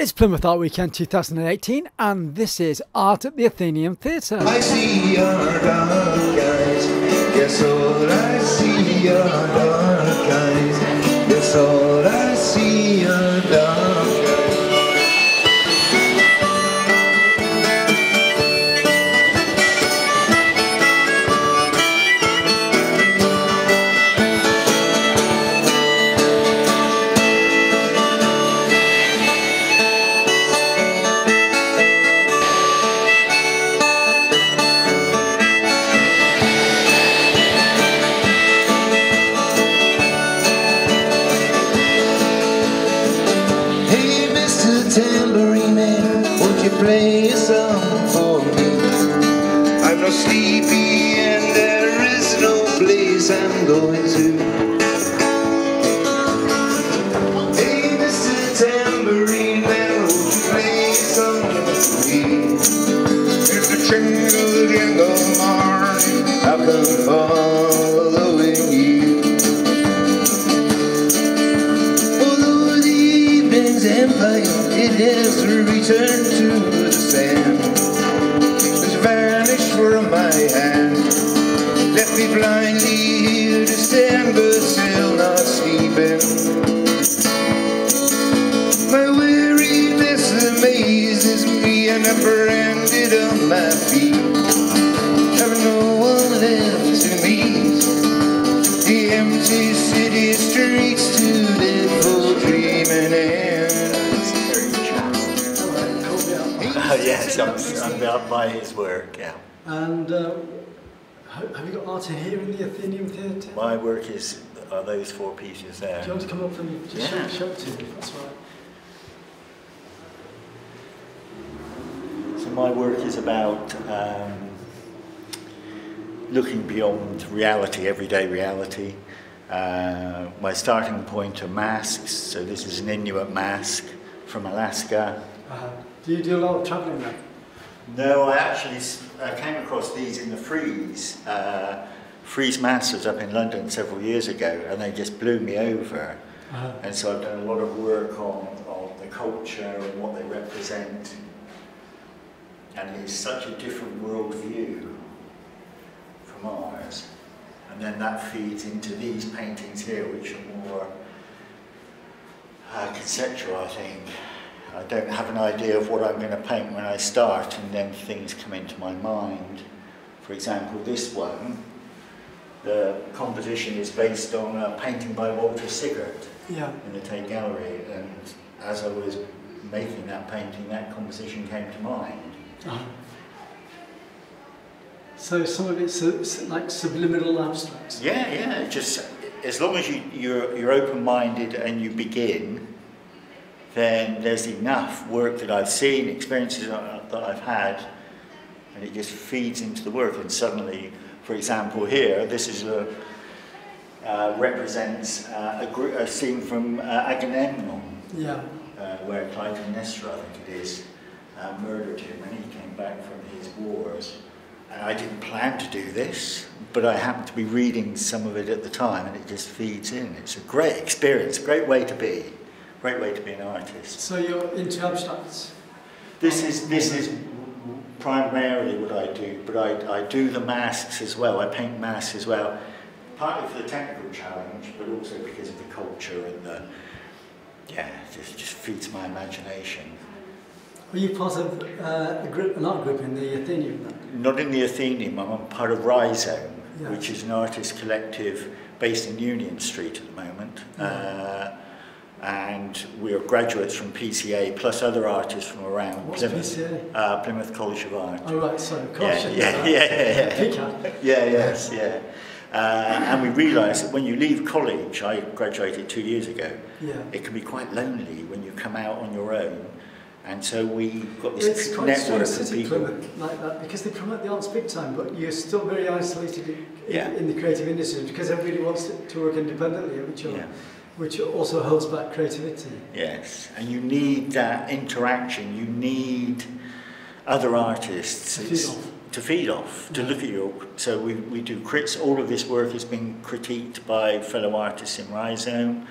It's Plymouth Art Weekend 2018, and this is Art at the Athenaeum Theatre. I see your dark eyes. Yes, all I see your dark eyes. Yes, all I see following you. Although the evening's empire it has returned to the sand, it's vanished from my hand. Left me blindly here to stand, but still not sleeping. My weariness amazes me, and I'm branded on my feet. I'm, I'm out by his work, yeah. And uh, have you got art here in the Athenaeum Theatre? My work is are those four pieces there. Do you want to come up and just Yeah. show, show it to me? That's right. So my work is about um, looking beyond reality, everyday reality. Uh, my starting point are masks. So this is an Inuit mask from Alaska. Uh, do you do a lot of travelling then? No, I actually I came across these in the Frieze. Uh, Frieze Masters up in London several years ago, and they just blew me over. Uh, And so I've done a lot of work on, on the culture and what they represent. And it's such a different worldview from ours. And then that feeds into these paintings here, which are more uh, conceptual, I think. I don't have an idea of what I'm going to paint when I start, and then things come into my mind. For example, this one, the composition is based on a painting by Walter Sickert yeah. in the Tate Gallery, and as I was making that painting, that composition came to mind. Uh, so some of it's like subliminal abstracts. Yeah, yeah, just as long as you, you're, you're open-minded and you begin, then there's enough work that I've seen, experiences that I've had, and it just feeds into the work. And suddenly, for example, here, this is a uh, represents uh, a, gr- a scene from uh, Agamemnon. Yeah. uh, where Clytemnestra, I think it is, uh, murdered him when he came back from his wars. And I didn't plan to do this, but I happened to be reading some of it at the time, and it just feeds in. It's a great experience, a great way to be, great way to be an artist. So you're into abstracts. This is this is primarily what I do, but I, I do the masks as well. I paint masks as well, partly for the technical challenge, but also because of the culture and the yeah, it just just feeds my imagination. Were you part of uh, a group, an art group in the Athenaeum then? Not in the Athenaeum, I'm part of Rhizome, Yeah. which is an artist collective based in Union Street at the moment. Uh, and we are graduates from PCA plus other artists from around What's Plymouth. PCA? Uh, Plymouth College of Art. Oh right, so of course. Yeah, yeah, yeah, yeah, yeah. yeah, yes, yeah. Uh, and we realised that when you leave college, I graduated two years ago, yeah. it can be quite lonely when you come out on your own. And so we got this it's quite network of people. Plymouth, like that, because they promote the arts big time, but you're still very isolated in, yeah. in the creative industry because everybody wants to, to work independently of each other. Yeah. Which also holds back creativity. Yes, and you need that interaction. You need other artists To feed off. to feed off, to look at your. So we, we do crits. All of this work has been critiqued by fellow artists in Rhizome,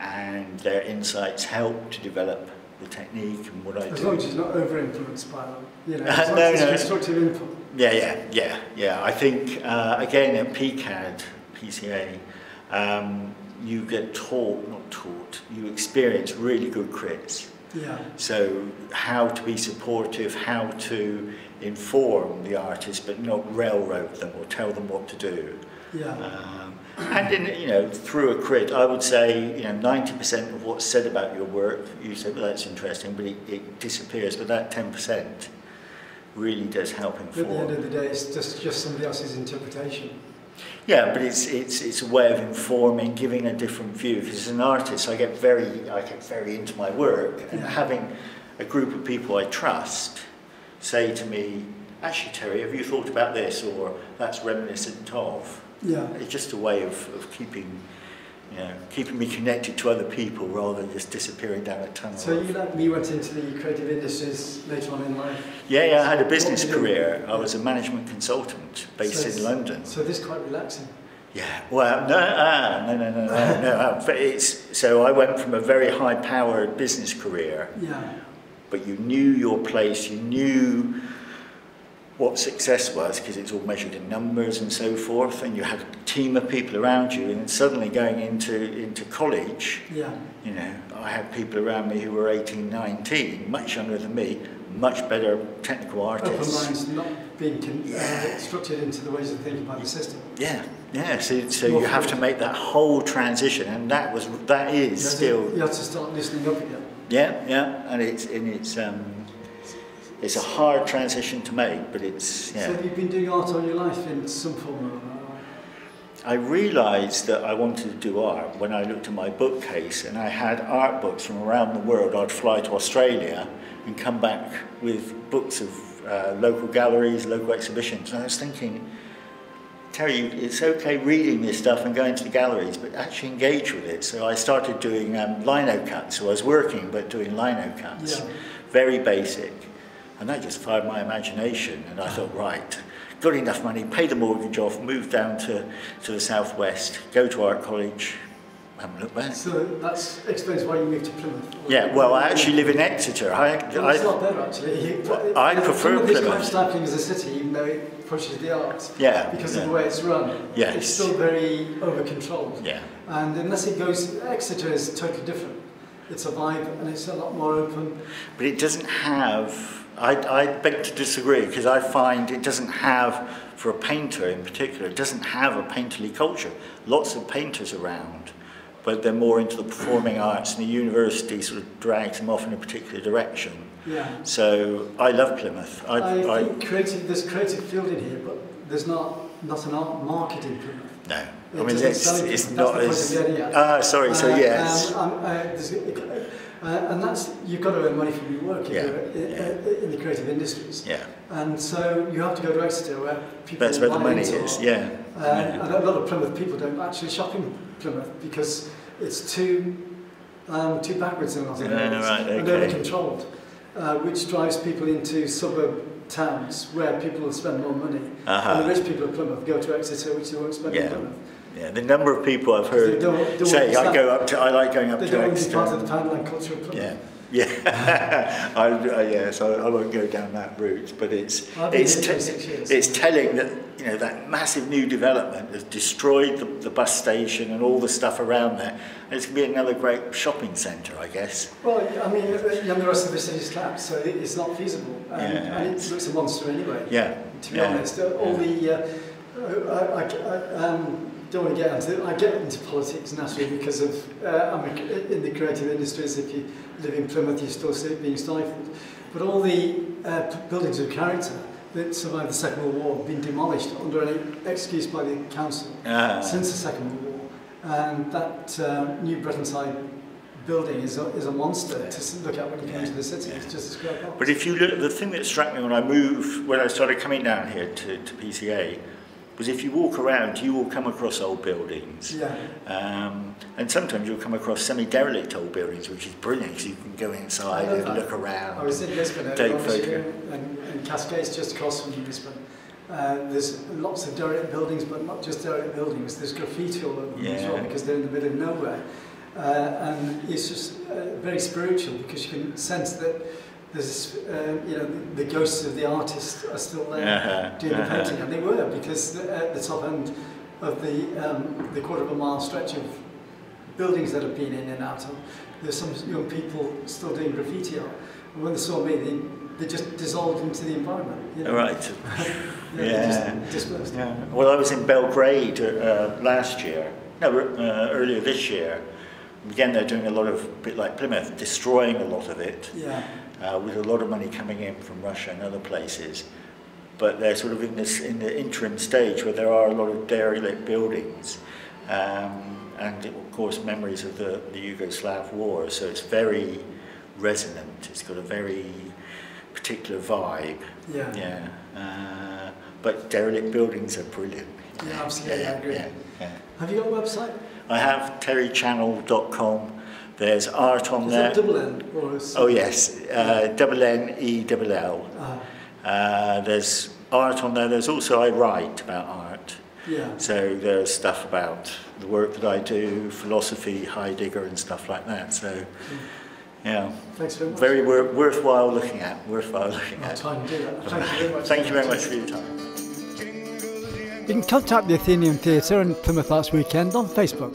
and their insights help to develop the technique and what I As do. long as it's not over influenced by them. You know, No, as long as it's no. constructive input. Yeah, yeah, yeah, yeah. I think uh, again at PCAD, PCA, um, you get taught, not taught, you experience really good crits. Yeah. So how to be supportive, how to inform the artist, but not railroad them or tell them what to do. Yeah. Um, and in, you know, through a crit, I would say, you know, 90% of what's said about your work, you say, well, that's interesting, but it, it disappears. But that 10% really does help inform. At the end of the day, it's just, just somebody else's interpretation. Yeah, but it's it's it's a way of informing, giving a different view. Because as an artist, I get very I get very into my work, and having a group of people I trust say to me, "Actually, Terry, have you thought about this?" or "That's reminiscent of." Yeah, it's just a way of of keeping you know, keeping me connected to other people rather than just disappearing down a tunnel. So you, like me, went into the creative industries later on in life. yeah, yeah, I had a business career. I was a management consultant based So in London. So this is quite relaxing. Yeah, well, no, ah, no, no, no, no, no. uh, but It's, so I went from a very high-powered business career, Yeah. but you knew your place, you knew what success was because it's all measured in numbers and so forth and you had a team of people around you and suddenly going into into college yeah. you know I had people around me who were 18 19 much younger than me much better technical artists. open minds not being con- yeah. uh, structured into the ways of thinking by the system. Yeah yeah so, so More you have to make that whole transition and that was that is That's still you have to start listening up again. Yeah yeah and it's and it's um it's a hard transition to make, but it's So you've been doing art all your life in some form or another. I realised that I wanted to do art when I looked at my bookcase, and I had art books from around the world. I'd fly to Australia and come back with books of uh, local galleries, local exhibitions, and I was thinking. Terry, it's okay reading this stuff and going to the galleries, but actually engage with it. So I started doing um, lino cuts. So I was working, but doing lino cuts. Yeah. Very basic. And that just fired my imagination. And I thought, right, got enough money, pay the mortgage off, move down to, to the southwest, go to art college, haven't looked back. So that explains why you moved to Plymouth. Yeah, well, I actually live in Exeter. I, Well, it's I, not better actually. You- Well, I prefer Plymouth is quite Plymouth. as a city, even though it pushes the arts. Yeah, Because yeah. of the way it's run. Yes. It's still very over controlled. yeah. And unless it goes, Exeter is totally different. It's a vibe and it's a lot more open. But it doesn't have, I, I beg to disagree because I find it doesn't have, for a painter in particular, it doesn't have a painterly culture. Lots of painters around, but they're more into the performing arts and the university sort of drags them off in a particular direction. Yeah. So I love Plymouth. I, I, I, think creative, there's creative field in here, but there's not, not an art market in Plymouth. no, It I mean, it's, it's not as, ah, sorry, so Uh, yes. Um, um, uh, uh, and that's, you've got to earn money from your work Yeah, in, yeah. uh, in the creative industries. Yeah, And so you have to go to Exeter where people that's where the money is, yeah. Uh, yeah. And a lot of Plymouth people don't actually shop in Plymouth because it's too um, too backwards in a lot of Yeah, areas right, and okay. over controlled, uh, which drives people into suburb towns where people will spend more money. Uh-huh. And the rich people of Plymouth go to Exeter, which they won't spend Yeah. in Plymouth. Yeah, the number of people I've they heard don't- don't say, I go up to, I like going up They to don't want to be Exeter. part of the Poundland culture Plymouth. Yeah, yeah. I, I, yes, I, I won't go down that route, but it's it's te- it's telling that you know that massive new development has destroyed the, the bus station and all the stuff around there. And it's going to be another great shopping centre, I guess. Well, I mean, uh, and the rest of the city's collapsed, so it- it's not feasible. And, Yeah, and it looks a monster anyway. Yeah, To be yeah. honest, uh, all the uh, uh, I, I, I um, don't want to get into I get into politics naturally because of uh, I'm a, in the creative industries. If you live in Plymouth, you're still being stifled. But all the uh, buildings of character that survived the Second World War have been demolished under an excuse by the council Ah. since the Second World War, and that uh, new Bretonside building is a, is a monster to look at when you come into the city. yeah. It's just a square box. But if you look, the thing that struck me when I moved, when I started coming down here to, to PCA, was if you walk around, you will come across old buildings. yeah. Um, and sometimes you'll come across semi-derelict old buildings, which is brilliant because you can go inside and that. look around. I was in Lisbon earlier this and, and Cascais just across from Lisbon. Uh, there's lots of derelict buildings, but not just derelict buildings. There's graffiti all over them as well because they're in the middle of nowhere. uh, and it's just uh, very spiritual because you can sense that there's, uh, you know, the ghosts of the artists are still there Uh-huh, doing the painting, and they were because the, at the top end of the um, the quarter of a mile stretch of buildings that have been in and out of, there's some young people still doing graffiti art. And when they saw me, they, they just dissolved into the environment. You know? Right. Yeah, Yeah. Just dispersed. Yeah. Well, I was in Belgrade uh, last year. No, uh, earlier this year. Again, they're doing a lot of, a bit like Plymouth, destroying a lot of it. Yeah. uh, with a lot of money coming in from Russia and other places. But they're sort of in this in the interim stage where there are a lot of derelict buildings, um, and of course memories of the, the Yugoslav war. So it's very resonant. It's got a very particular vibe. Yeah. Yeah. Uh, but derelict buildings are brilliant. Yeah, absolutely, I agree. Yeah, yeah. Have you got a website? I have terrychannel.com. There's art on Is there. double N or is Oh yes, uh, double N E double L. Uh, Uh, there's art on there. There's also I write about art. yeah. So there's stuff about the work that I do, philosophy, Heidegger, and stuff like that. So yeah, Thanks very much. very wor- worthwhile looking at. Worthwhile looking I'll at. try and do that. Thank you very much. Thank you very much for your time. You can contact the Athenaeum Theatre and Plymouth Arts Weekend on Facebook.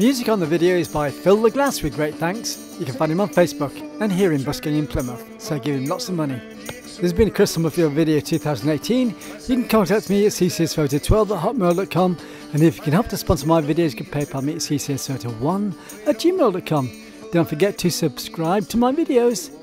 Music on the video is by Phil the Glass with great thanks. You can find him on Facebook and hear him busking in Plymouth, so give him lots of money. This has been a Chris Summerfield video 2018. You can contact me at ccsphoto12 at hotmail.com and if you can help to sponsor my videos, you can PayPal me at ccsphoto1 at gmail.com. Don't forget to subscribe to my videos.